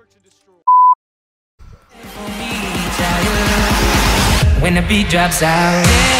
search and destroy. When the beat drops out.